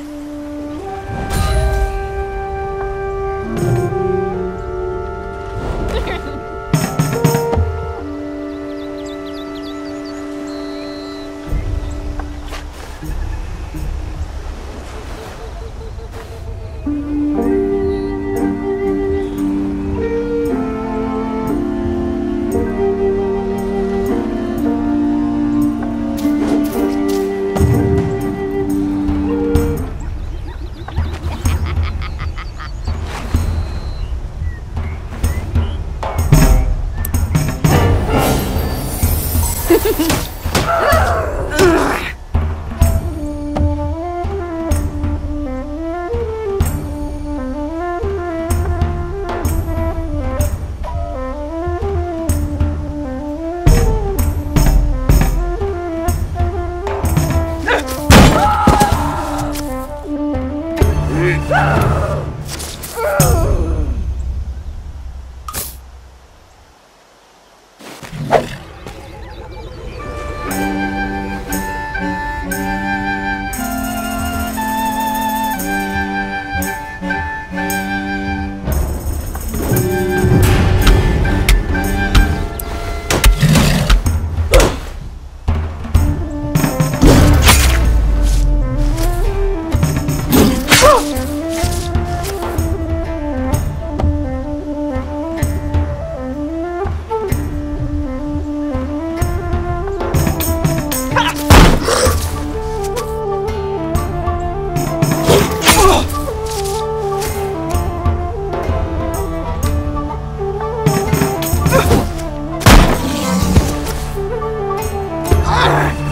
and Ugh!